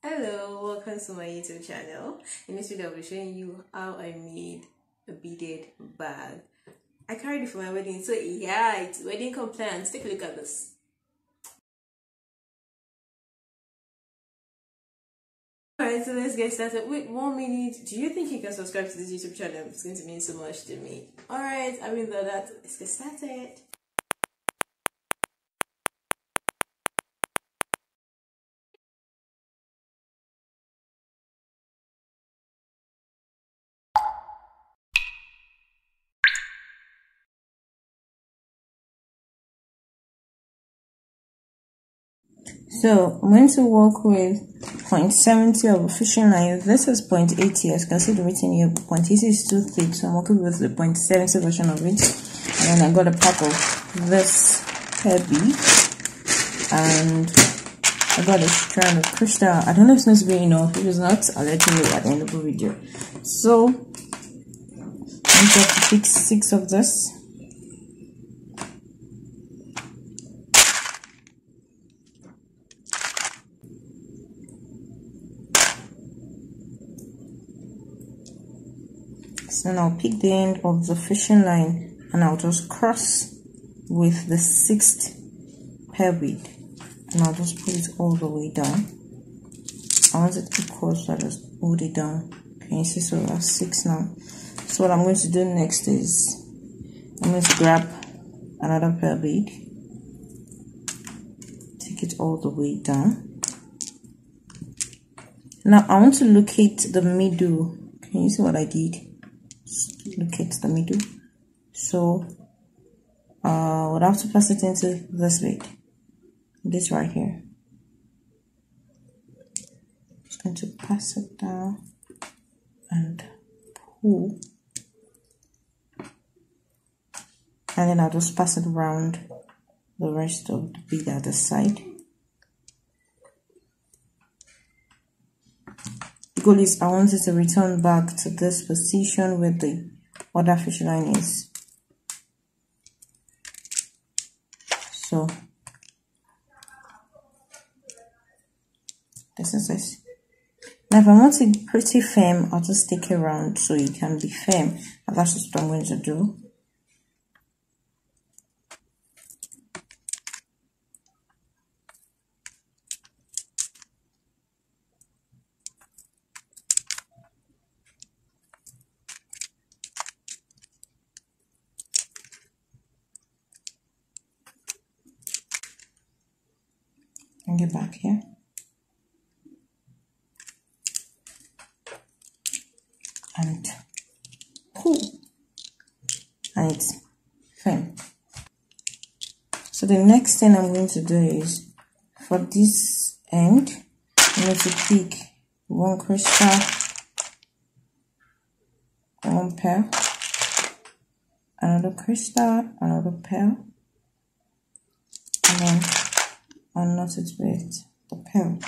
Hello, welcome to my YouTube channel. In this video, I'll be showing you how I made a beaded bag. I carried it for my wedding, so yeah, it's wedding compliant. Take a look at this. Alright, so let's get started. Wait one minute. Do you think you can subscribe to this YouTube channel? It's going to mean so much to me. Alright, I mean that, let's get started. So I'm going to work with 0.70 of a fishing line. This is 0.80 as you can see the written here. 0.80 is too thick, so I'm working with the 0.70 version of it. And I got a pack of this heavy and I got a strand of crystal. I don't know if it's going to be enough. If it's not, I'll let you know at the end of the video. So I'm going to fix six of this. So now pick the end of the fishing line and I'll just cross with the sixth pearl bead and I'll just put it all the way down. I want it equal so I just hold it down. Can you see? So that's six now. So what I'm going to do next is I'm going to grab another pearl bead, take it all the way down. Now I want to locate the middle. Can you see what I did? Locate the middle. So uh, we'll have to pass it into this bit. This right here. Just going to pass it down and pull. And then I'll just pass it around the rest of the the side. The goal is I want it to return back to this position with the other fish line is. So this is this. Now if I want it pretty firm, I'll just stick around so it can be firm. And that's what I'm going to do. bring it back here. And pull. It's firm. So the next thing I'm going to do is for this end, I'm going to pick one crystal, one pearl, another crystal, another pearl, and then not with the pen.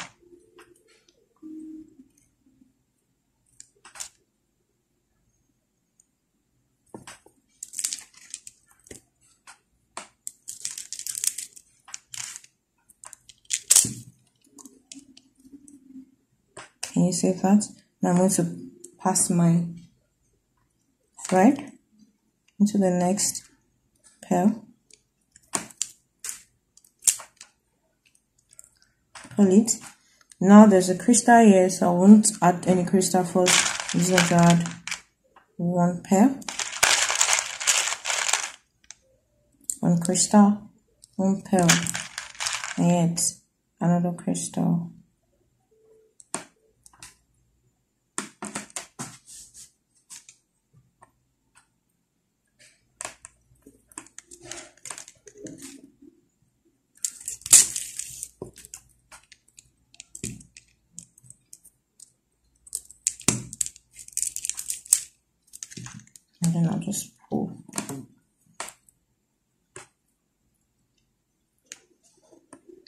Can you see that? Now I'm going to pass my thread into the next pearl. Pull it. Now there's a crystal here, so I won't add any crystal first. I'm just going to add one pair, one crystal, one pearl, and yet another crystal.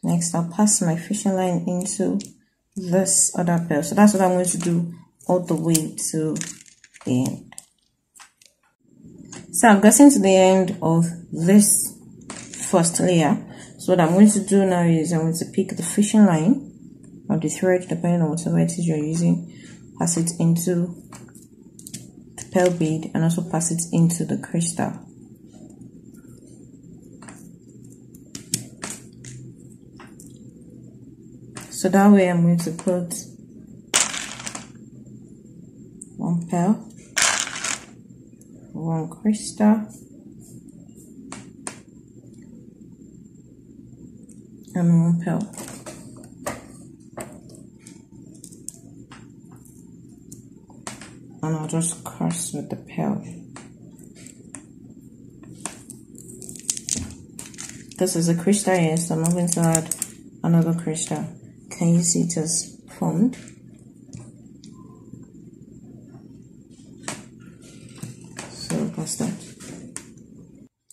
Next, I'll pass my fishing line into this other pair. So that's what I'm going to do all the way to the end. So I've gotten to the end of this first layer. So what I'm going to do now is I'm going to pick the fishing line. of the thread depending on whatever it is you're using pass it into pearl bead and also pass it into the crystal. So that way I'm going to put one pearl one crystal and one pearl and I'll just cross with the pearl this is a crystal here so I'm going to add another crystal. Can you see it has formed so that's that?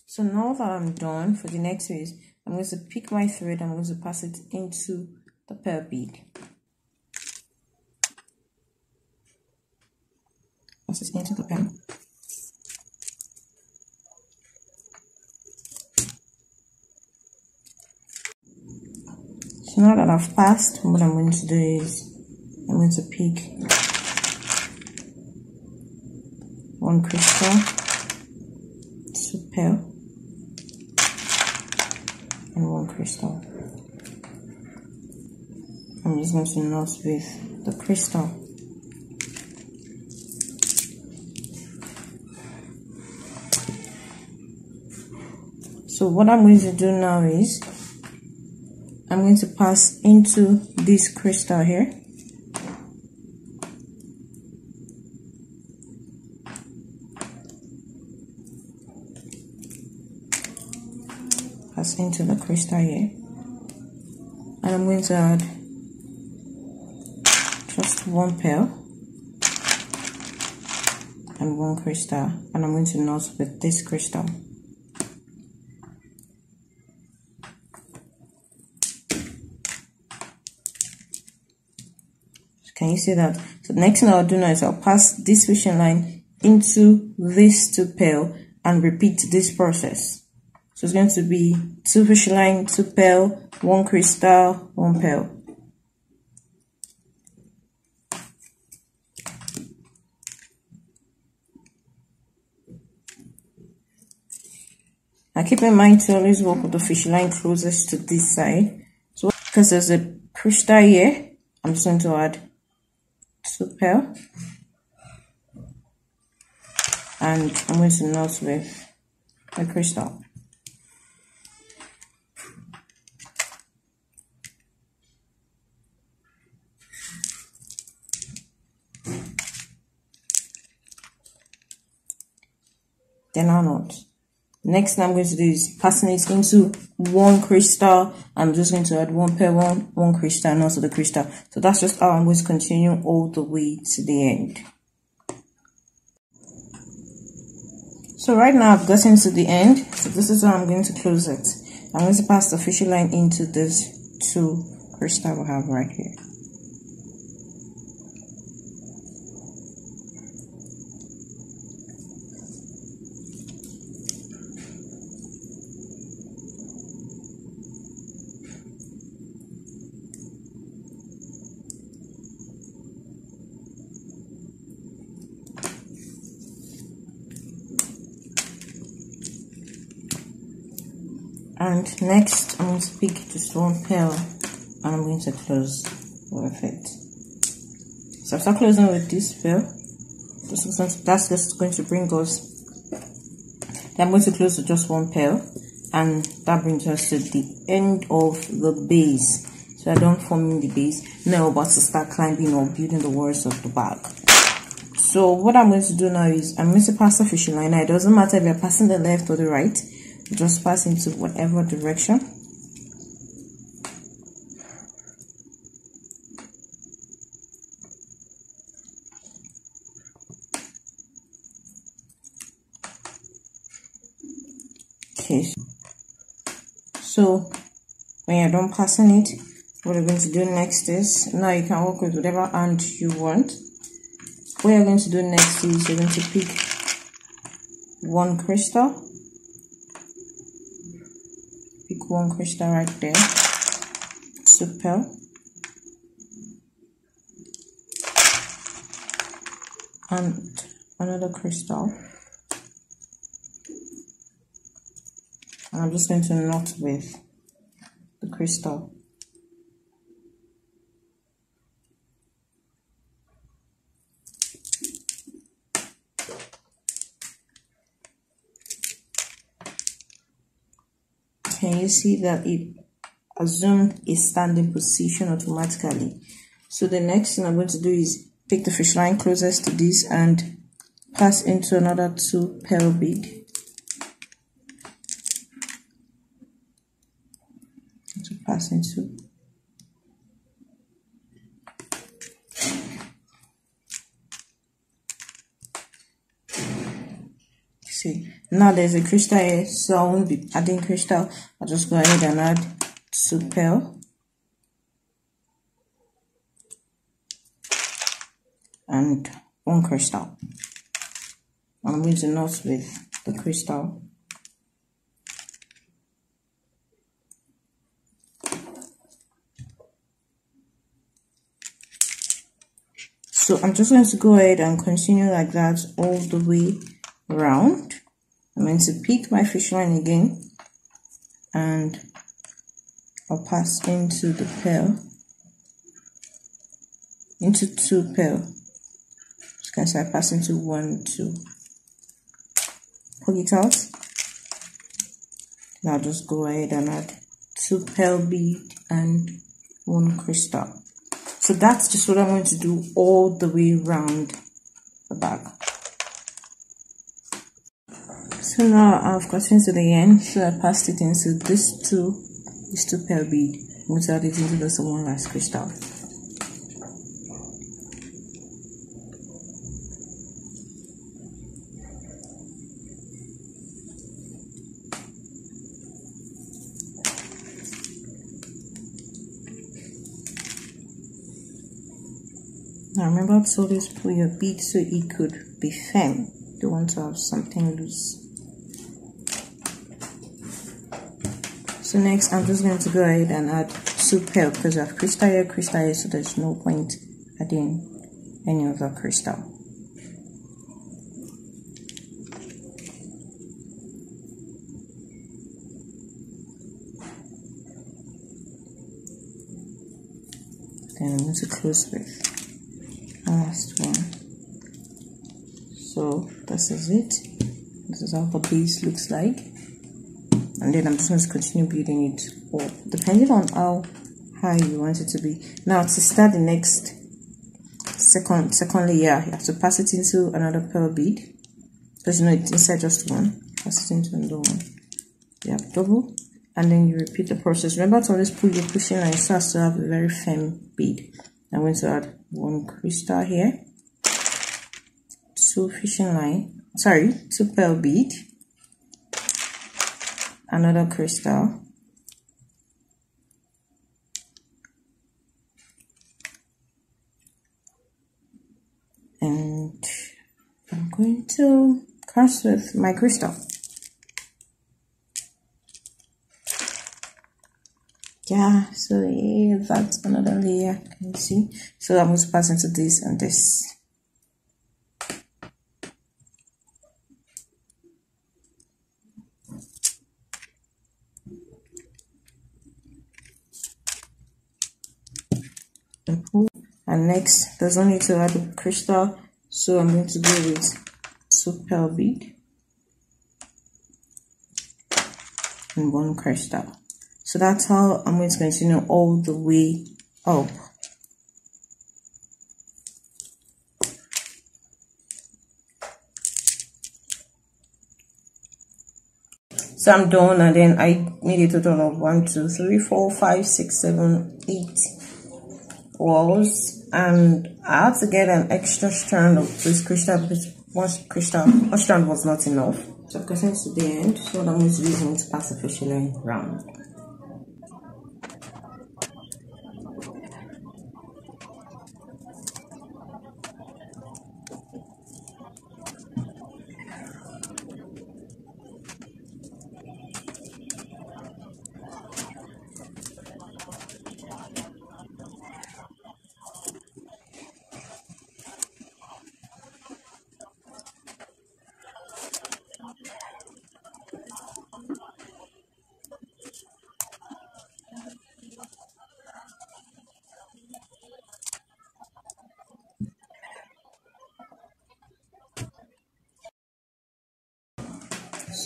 So now that I'm done for the next phase I'm going to pick my thread I'm going to pass it into the pearl bead the pen So now that I've passed, what I'm going to do is I'm going to pick one crystal, two pearl, and one crystal. I'm just going to knot with the crystal. So what I'm going to do now is I'm going to pass into this crystal here. Pass into the crystal here. And I'm going to add just one pearl and one crystal and I'm going to knot with this crystal. See that? So the next thing I'll do now is I'll pass this fishing line into this two pearl and repeat this process. So it's going to be two fishing line, two pearl, one crystal, one pearl. Now keep in mind to always work with the fish line closest to this side. So because there's a crystal here, I'm just going to add super and I'm going to knot with a crystal. Then I'll knot. Next thing I'm going to do is passing it into one crystal. I'm just going to add one pearl, one, one crystal, and also the crystal. So that's just how I'm going to continue all the way to the end. So right now I've gotten to the end. So this is how I'm going to close it. I'm going to pass the fishing line into this two crystal we have right here. And next I'm going to pick just one pearl and I'm going to close with it so after closing with this pearl that's just going to bring us I'm going to close with just one pearl and that brings us to the end of the base. So I don't form the base now about to start climbing or building the walls of the bag so what I'm going to do now is I'm going to pass the fishing line. It doesn't matter if you're passing the left or the right just pass into whatever direction. Okay. So when you're done passing it what you're going to do next is now you can work with whatever hand you want. What you're going to do next is you're going to pick one crystal one crystal right there. Super. And another crystal. And I'm just going to knot with the crystal. See that it assumed a standing position automatically. So the next thing I'm going to do is pick the fish line closest to this and pass into another two pearl bead pass into see now there's a crystal here so I won't be adding crystal I'll just go ahead and add pearl and one crystal. I'm going to with the crystal. So I'm just going to go ahead and continue like that all the way around. I'm going to pick my fish line again and I'll pass into the pearl into two pearl can start passing to one, two. Pull it out. Now just go ahead and add two pearl bead and one crystal. So that's just what I'm going to do all the way around the bag. So now I've gotten to the end, so I passed it into this two, this two pearl bead. To add it into this one last crystal. Now remember to always pull your bead so it could be firm. You don't want to have something loose. So next I'm just going to go ahead and add two pearl because I have crystal here, crystal here, so there's no point adding any other crystal. Then I'm going to close with last one. So this is it. This is how the base looks like and then I'm just going to continue building it up depending on how high you want it to be. Now to start the next second second layer you have to pass it into another pearl bead. Because you know it's inside just one. Pass it into another one. You have double. And then you repeat the process. Remember to always pull your pushing line so as to have a very firm bead. I'm going to add one crystal here, two fishing line, sorry, two pearl bead, another crystal, and I'm going to cross with my crystal. yeah so yeah, that's another layer can you see. So i'm going to pass into this and this and next there's only to add the crystal so i'm going to go with super bead and one crystal so that's how I'm going to continue all the way up. So I'm done and then I made a total of 1, 2, 3, 4, 5, 6, 7, 8 walls and I had to get an extra strand of this crystal because one crystal, one strand was not enough. So I've gotten to the end, so I'm going to to pass the fishing round.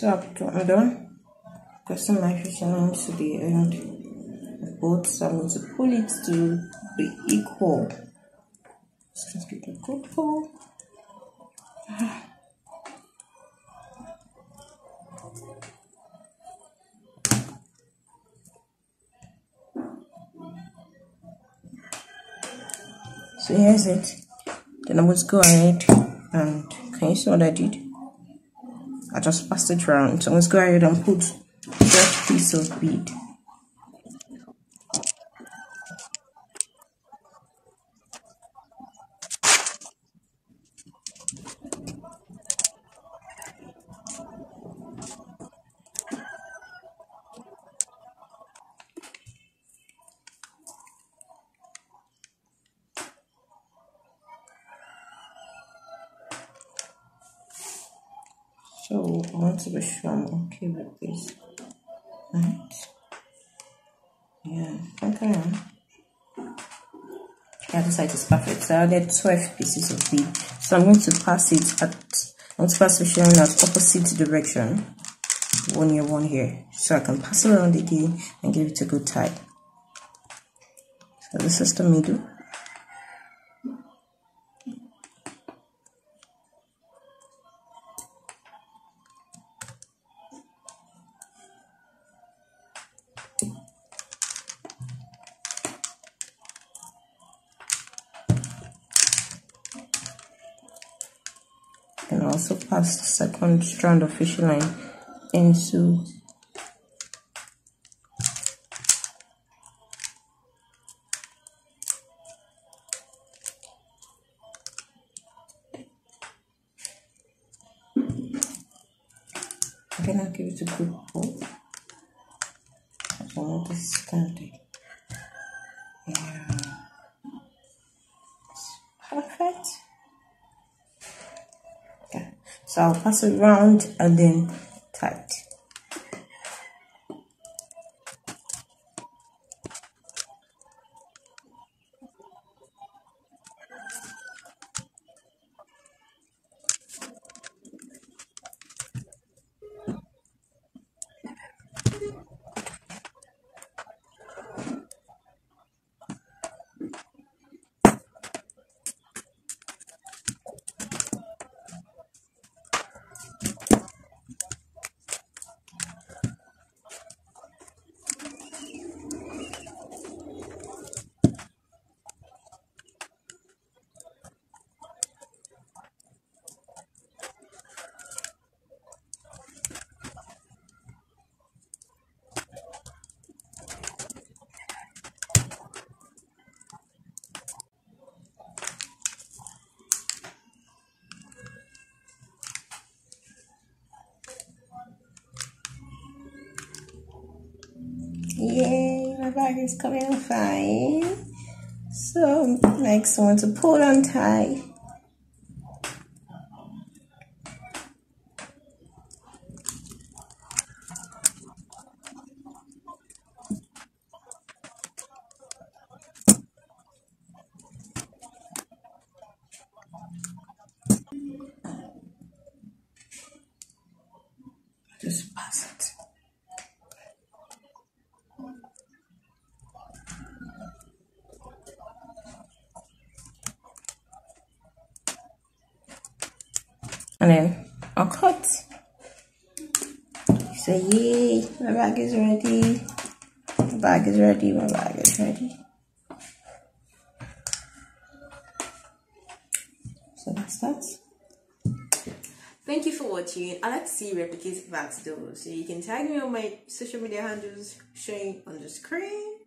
So I'm done custom my fishing to the end of both going to pull it to be equal. Let's get a good pull so here's it then I'm going to go ahead and can you see what I did I just passed it around so let's go ahead and put that piece of bead So I want to be sure I'm okay with this. Right? Yeah, I am. Yeah, this side is perfect. So I added 12 pieces of bead. So I'm going to pass it at, the showing at opposite direction. One here, one here. So I can pass it around again and give it a good tie. So this is the middle. And also pass the second strand of fishing line into Again, I'll give it a good pull. I want this kind Yeah. Perfect. So I'll pass it around and then tight. Bag is coming fine. So next one to pull and tie. Just pass it. and then I'll cut. So yay, my bag is ready. My bag is ready, my bag is ready. So that's that. Thank you for watching. I like to see replicate that though. So you can tag me on my social media handles showing on the screen